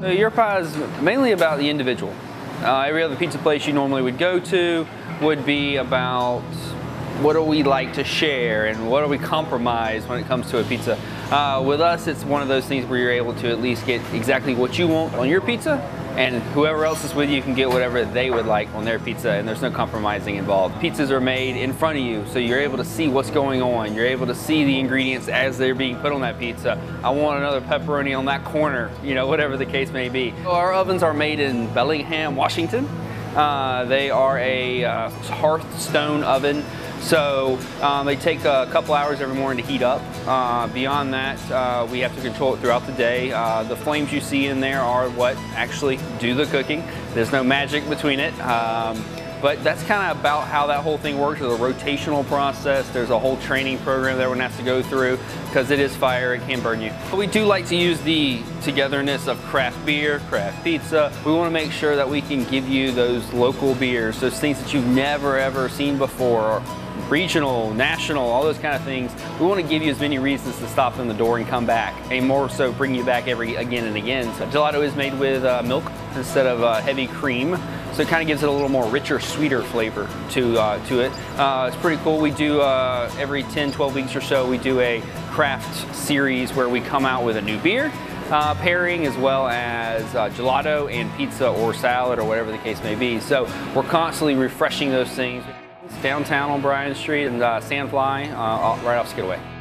So your pie is mainly about the individual. Uh, every other pizza place you normally would go to would be about what do we like to share and what do we compromise when it comes to a pizza. Uh, with us, it's one of those things where you're able to at least get exactly what you want on your pizza and whoever else is with you can get whatever they would like on their pizza and there's no compromising involved. Pizzas are made in front of you so you're able to see what's going on. You're able to see the ingredients as they're being put on that pizza. I want another pepperoni on that corner, you know, whatever the case may be. Our ovens are made in Bellingham, Washington. Uh, they are a uh, Hearthstone oven. So um, they take a couple hours every morning to heat up. Uh, beyond that, uh, we have to control it throughout the day. Uh, the flames you see in there are what actually do the cooking. There's no magic between it. Um, but that's kind of about how that whole thing works. There's a rotational process. There's a whole training program that everyone has to go through because it is fire, it can burn you. But we do like to use the togetherness of craft beer, craft pizza. We want to make sure that we can give you those local beers, those things that you've never ever seen before, regional, national, all those kind of things. We want to give you as many reasons to stop in the door and come back, and more so bring you back every again and again. So gelato is made with uh, milk instead of uh, heavy cream, so it kind of gives it a little more richer, sweeter flavor to uh, to it. Uh, it's pretty cool. We do uh, every 10, 12 weeks or so, we do a craft series where we come out with a new beer. Uh, pairing as well as uh, gelato and pizza or salad or whatever the case may be. So we're constantly refreshing those things downtown on Bryan Street and uh, Sandfly, uh, right off Skidaway.